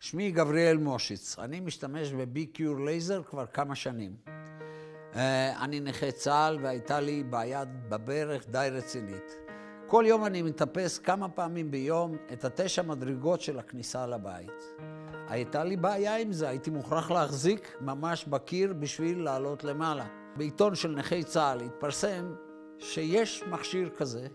שמי גבריאל מושיץ, אני משתמש ב-BQ לייזר כבר כמה שנים. אה, אני נכה צה"ל והייתה לי בעיה בברך די רצינית. כל יום אני מטפס כמה פעמים ביום את התשע מדרגות של הכניסה לבית. הייתה לי בעיה עם זה, הייתי מוכרח להחזיק ממש בקיר בשביל לעלות למעלה. בעיתון של נכי צה"ל התפרסם שיש מכשיר כזה,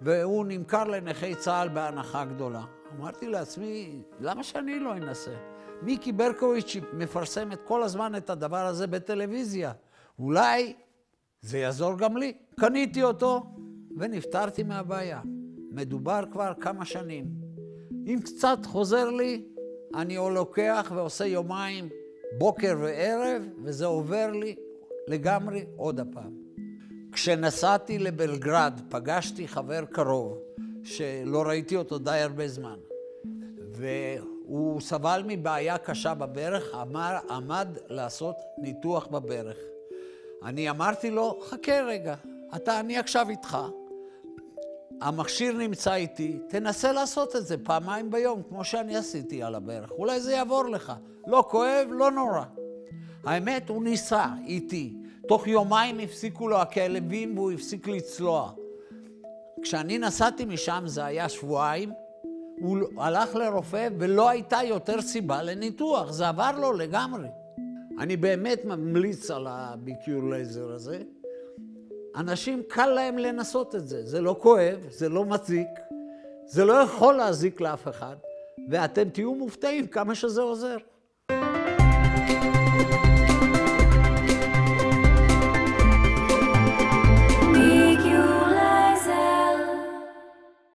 והוא נמכר לנכי צה"ל בהנחה גדולה. אמרתי לעצמי, למה שאני לא אנסה? מיקי ברקוביץ' מפרסמת כל הזמן את הדבר הזה בטלוויזיה. אולי זה יעזור גם לי. קניתי אותו ונפטרתי מהבעיה. מדובר כבר כמה שנים. אם קצת חוזר לי, אני או לוקח ועושה יומיים, בוקר וערב, וזה עובר לי לגמרי עוד הפעם. כשנסעתי לבלגרד פגשתי חבר קרוב, שלא ראיתי אותו די הרבה זמן, והוא סבל מבעיה קשה בברך, אמר, עמד לעשות ניתוח בברך. אני אמרתי לו, חכה רגע, אתה, אני עכשיו איתך, המכשיר נמצא איתי, תנסה לעשות את זה פעמיים ביום, כמו שאני עשיתי על הברך. אולי זה יעבור לך. לא כואב, לא נורא. האמת, הוא ניסה איתי. תוך יומיים הפסיקו לו הכאבים והוא הפסיק לצלוע. כשאני נסעתי משם, זה היה שבועיים, הוא הלך לרופא ולא הייתה יותר סיבה לניתוח, זה עבר לו לגמרי. אני באמת ממליץ על הביקיור לייזר הזה. אנשים, קל להם לנסות את זה. זה לא כואב, זה לא מזיק, זה לא יכול להזיק לאף אחד, ואתם תהיו מופתעים כמה שזה עוזר.